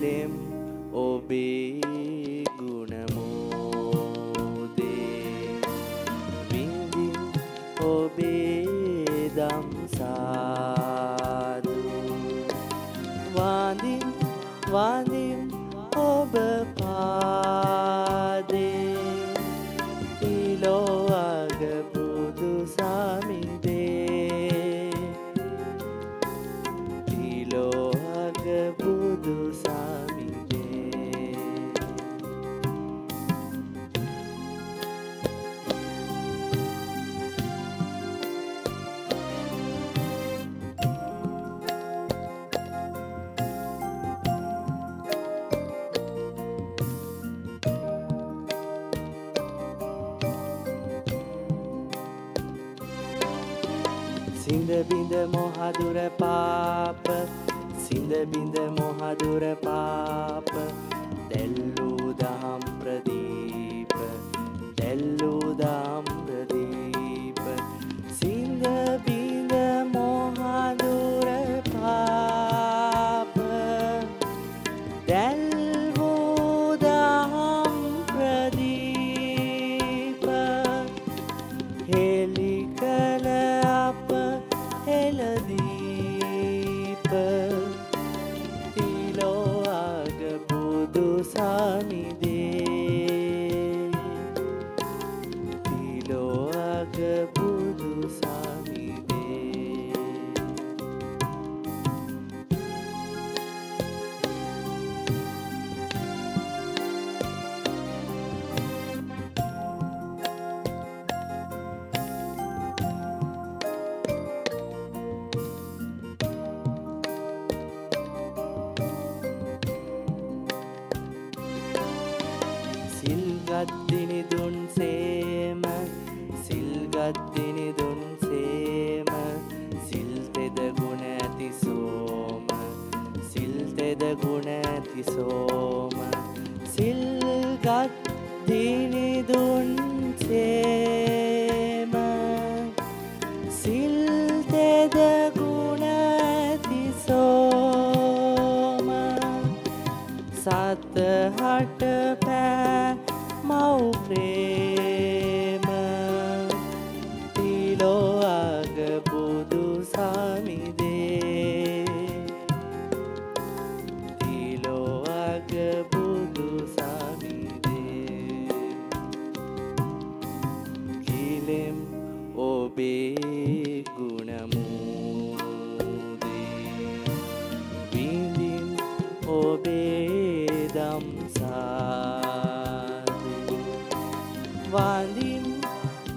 ඇලෙම් ඔබේ ගුණමෝදේ පිඳින් ඔබේ දම්සාදු වාඳින් වාඳින් ඔබ පාදේ. සිඳබිඳ මොහදුර පාප සිඳබිඳ මොහදුර පාප. දැල්ලූ දහම් ප්‍රදීප දැල්ලූ දම් ප්‍රදීප. සිල්ගත්දිනි දුන් සේම සිල්ගත්දිනි දුන් සේම සිල්තෙද ගුණ ඇති සෝම සිල්තෙද ගුණ ඇති සෝම සිල්ගත්දිනි දුන් සේම. මව්ප්‍රේම තිලෝඅග බුදු සමිදේ. තිලෝඅග බුදු සමිදේ. කිලෙම් ඔබේ ගුණමූදේ විඳින් ඔබේ දම්සාදු වඳින්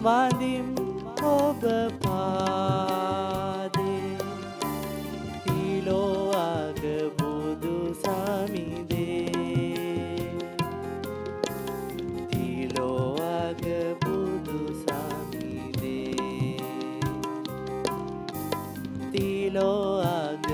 වඳින් ඔබ පාදේ. තිලෝඅග බුදු සමිදේ. තිලෝඅග බුදු සමිදේ. තිලෝඅග